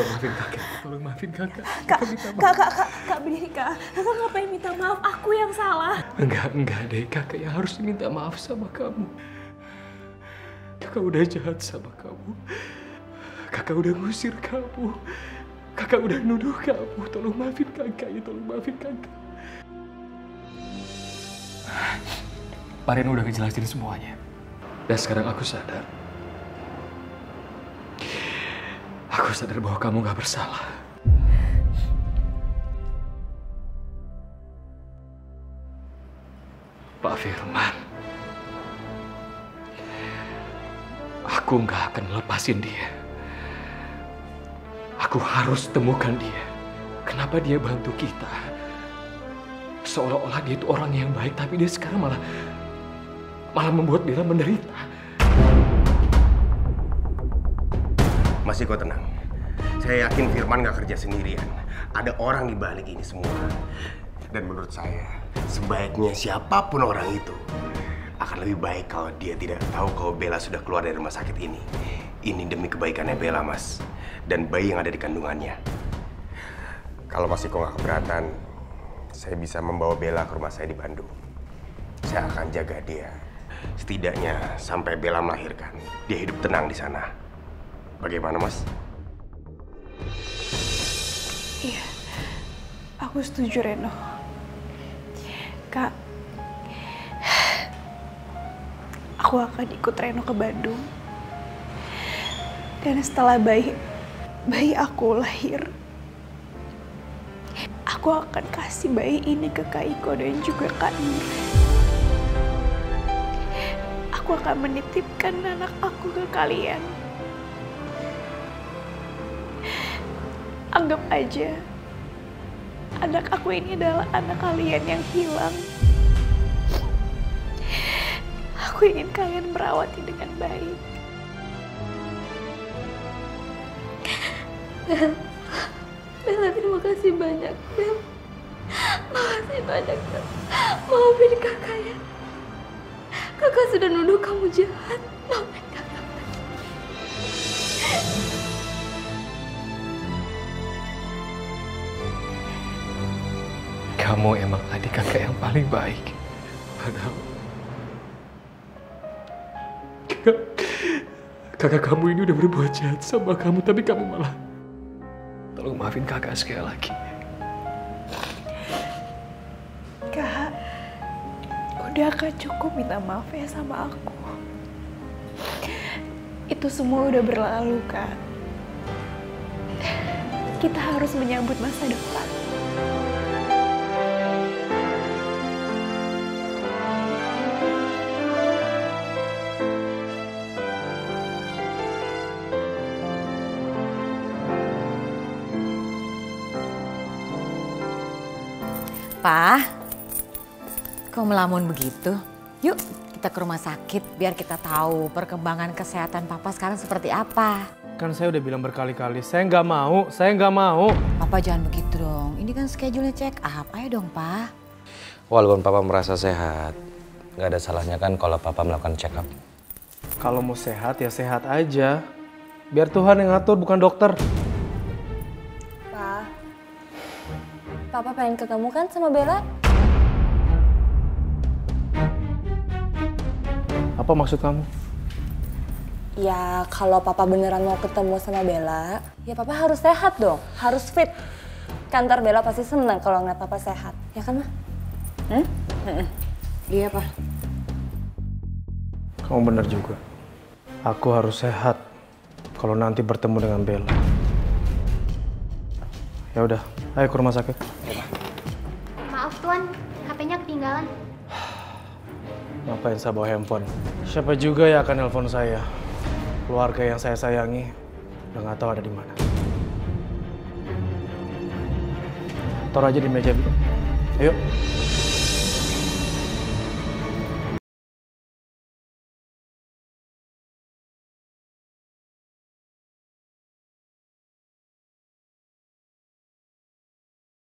Tolong maafin kakak. Tolong maafin kakak. Kak, kak, kak, kak, kak, berdiri kak. Kakak ngapain minta maaf? Aku yang salah. Enggak, enggak deh. Kakak yang harus minta maaf sama kamu. Kakak udah jahat sama kamu. Kakak udah ngusir kamu. Kakak udah nuduh kamu. Tolong maafin kakak ya, tolong maafin kakak. Pak Reno udah ngejelasin semuanya. Dan sekarang aku sadar. Aku sadar bahwa kamu gak bersalah. Pak Firman. Aku gak akan lepasin dia. Aku harus temukan dia. Kenapa dia bantu kita? Seolah-olah dia itu orang yang baik, tapi dia sekarang malah malah membuat Bella menderita. Masih kau tenang. Saya yakin Firman gak kerja sendirian. Ada orang di balik ini semua. Dan menurut saya, sebaiknya siapa pun orang itu akan lebih baik kalau dia tidak tahu kalau Bella sudah keluar dari rumah sakit ini. Ini demi kebaikannya Bella, Mas. Dan bayi yang ada di kandungannya. Kalau masih kau nggak keberatan, saya bisa membawa Bella ke rumah saya di Bandung. Saya akan jaga dia. Setidaknya sampai Bella melahirkan, dia hidup tenang di sana. Bagaimana, Mas? Iya, aku setuju Reno. Kak, aku akan ikut Reno ke Bandung. Dan setelah bayi, bayi aku lahir, aku akan kasih bayi ini ke Kak Iko dan juga Kak Nur. Aku akan menitipkan anak aku ke kalian. Anggap aja anak aku ini adalah anak kalian yang hilang. Aku ingin kalian merawatnya dengan baik. Bel, terima kasih banyak, Bel. Makasih banyak, Bel. Maafin kakak ya. Kakak sudah nuduh kamu jahat. Maafin kakak. Kamu emang adik kakak yang paling baik. Padahal kakak, kakak kamu ini udah berbuat jahat sama kamu, tapi kamu malah tolong maafin kakak sekali lagi. Kak, udah kak cukup minta maaf ya sama aku. Itu semua udah berlalu, Kak. Kita harus menyambut masa depan. Pak, kok melamun begitu? Yuk kita ke rumah sakit biar kita tahu perkembangan kesehatan Papa sekarang seperti apa. Kan saya udah bilang berkali-kali, saya nggak mau, saya nggak mau. Papa jangan begitu dong, ini kan schedule check up. Ayo dong Pak. Walaupun papa merasa sehat, nggak ada salahnya kan kalau papa melakukan check up. Kalau mau sehat ya sehat aja. Biar Tuhan yang ngatur, bukan dokter. Papa pengen ketemu kan sama Bella? Apa maksud kamu? Ya, kalau Papa beneran mau ketemu sama Bella, ya Papa harus sehat dong, harus fit. Kantor Bella pasti senang kalau ngeliat Papa sehat, ya kan, Ma? Hmm? Iya Pak. Kamu benar juga. Aku harus sehat kalau nanti bertemu dengan Bella. Ya udah, ayo ke rumah sakit. Maaf Tuan, HP-nya ketinggalan. Ngapain saya bawa handphone? Siapa juga ya akan nelpon saya? Keluarga yang saya sayangi udah nggak tahu ada di mana. Taruh aja di meja. Ayo.